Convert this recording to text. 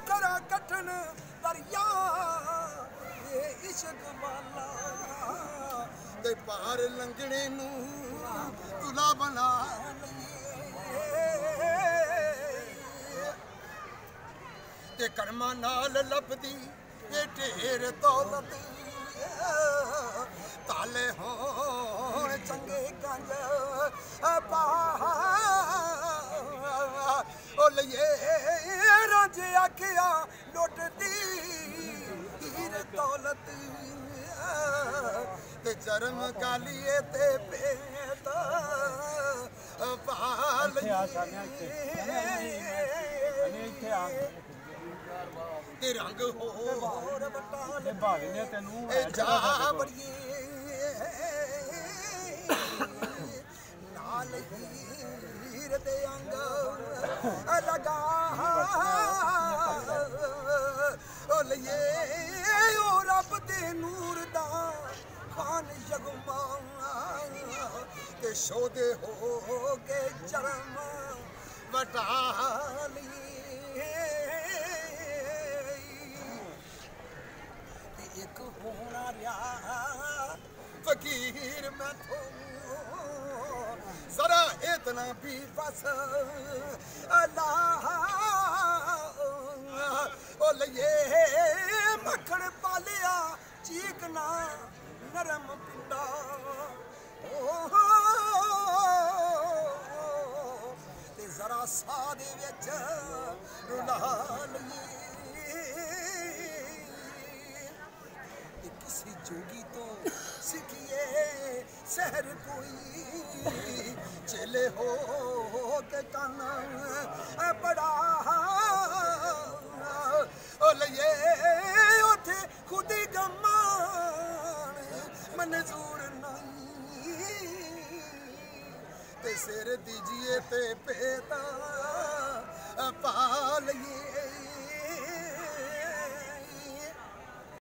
ਕਰਾ ਕਠਨ ਦਰਿਆ ਇਹ ਇਸ਼ਕ ਵਾਲਾ। ਤੇ ਪਾਰ ਲੰਘਣੇ ਨੂੰ ਤੁਲਾ ਬਣਾ ਲਈਏ। ਤੇ ਕਰਮਾਂ ਨਾਲ ਲੱਭਦੀ ਇਹ ਢੇਰ ਦੌਲਤ। ਤਾਲੇ ਹੋਣ ਚੰਗੇ ਗੰਜ ਪਾ ਆਖਿਆ ਲੁੱਟਦੀ ਹੀਰ ਦੌਲਤ ਤੇ ਚਰਮ ਕਾਲੀਏ ਤੇ ਪੇਤ ਆ ਤੇ ਰੰਗ ਹੋਰ ਵਟਾ ਇਹ ਭਾਵੇਂ ਨੇ ਤੈਨੂੰ ਜਾ ਬੜੀਏ। ਨਾਲ ਹੀਰ ਦੇ ਅੰਗ ਲਗਾ। ਸ਼ੋਦੇ ਹੋ ਕੇ ਚਰਮ ਵਟਾ ਲਈ ਤੇ ਇੱਕ ਹੋਣਾ ਰਿਆ ਫਕੀਰ ਮੈਂ ਥੋ ਜ਼ਰਾ ਇਤਨਾ ਵੀ ਬਸ, ਅੱਲਾਹ। ਉਹ ਲਈਏ ਮੱਖਣ ਪਾਲਿਆ, ਚੀਕ ਨਾ ਨਰਮ ਪਿੰਡਾ। ਤੇ ਜ਼ਰਾ ਸਾਹ ਦੇ ਵਿੱਚ ਰੁਲਾ ਲਈਏ ਤੇ ਕਿਸੇ ਜੋਗੀ ਤੋਂ ਸਿੱਖੀਏ ਸਹਿਰ ਕੋਈ ਚੇਲੇ ਹੋ ਕੇ ਕੰਨ ਬੜਾ ਉਹ ਲਈਏ ਉਥੇ ਖੁਦੀ ਗਮਾਨ ਮਨਜ਼ੂਰ ਸਿਰ ਦੀਜੀਏ ਤੇ ਪੇਤਾ ਪਾ